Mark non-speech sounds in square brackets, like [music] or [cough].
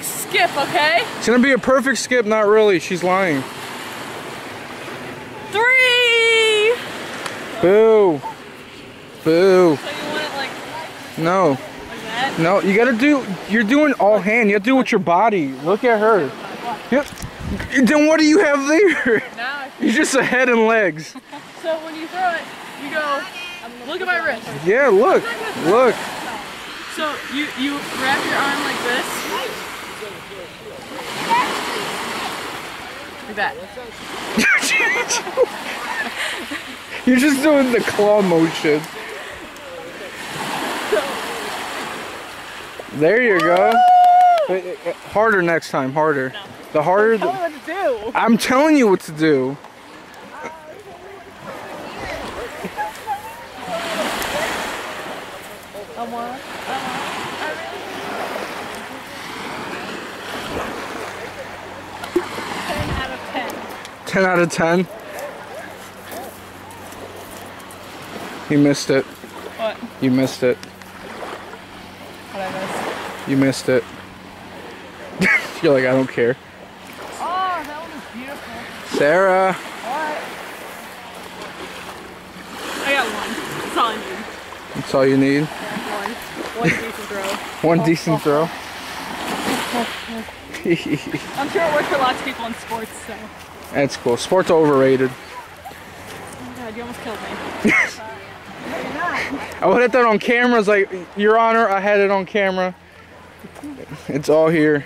perfect skip, okay? It's gonna be a perfect skip, not really. She's lying. Three! Boo. Boo. So you want it like, No. like? No, you gotta do, you're doing all hand. You have to do it with your body. Look at her. Yep. Then what do you have there? Now, You're just a head and legs. [laughs] so when you throw it, you go, um, look at my wrist. Yeah, look. Look. So you, you wrap your arm like this. That. [laughs] You're just doing the claw motion. There you go. Wait, wait, Harder next time, harder. The harder, Tell me the, what to do. I'm telling you what to do. Come on. Ten out of ten. 10 out of 10. You missed it. What? You missed it. What I missed? You missed it. [laughs] You're like, I don't care. Oh, that one is beautiful. Sarah. Alright. I got one. That's all I need. That's all you need. One. One decent throw. [laughs] One decent throw. I'm sure it works for lots of people in sports, so. That's cool. Sports are overrated. Oh god, you almost killed me. [laughs] I would have that on camera. It's like, Your Honor, I had it on camera. It's all here.